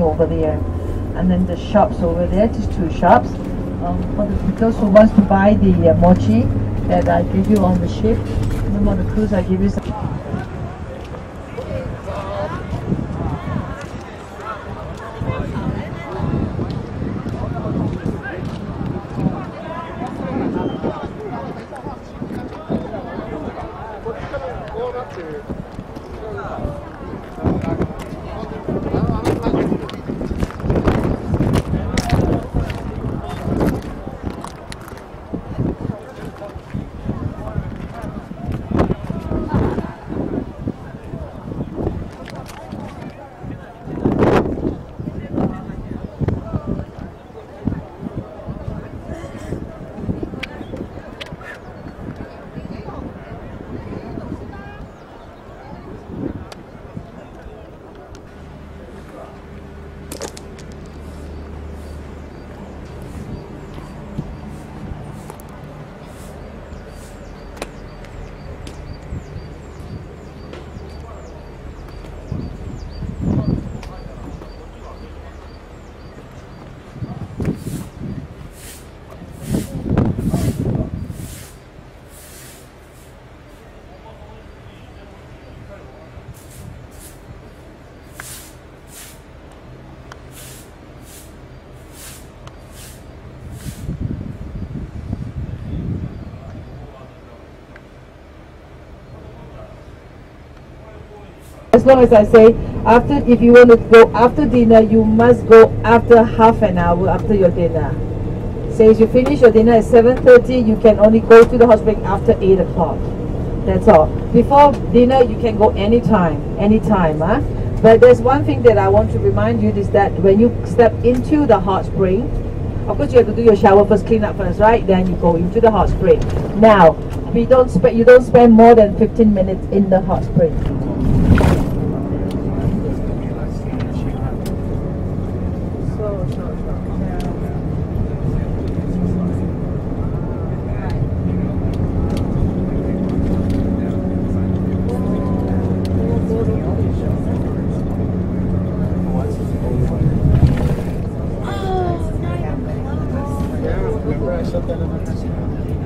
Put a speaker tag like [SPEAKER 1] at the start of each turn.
[SPEAKER 1] over there. And then the shops over there, just two shops. Um, for those who wants to buy the uh, mochi that I give you on the ship, on the cruise I give you some. As long as I say after if you want to go after dinner you must go after half an hour after your dinner. Says you finish your dinner at 7.30 you can only go to the hot spring after 8 o'clock. That's all. Before dinner you can go anytime anytime huh? but there's one thing that I want to remind you is that when you step into the hot spring of course you have to do your shower first clean up first right? Then you go into the hot spring. Now we don't spend you don't spend more than 15 minutes in the hot spring सब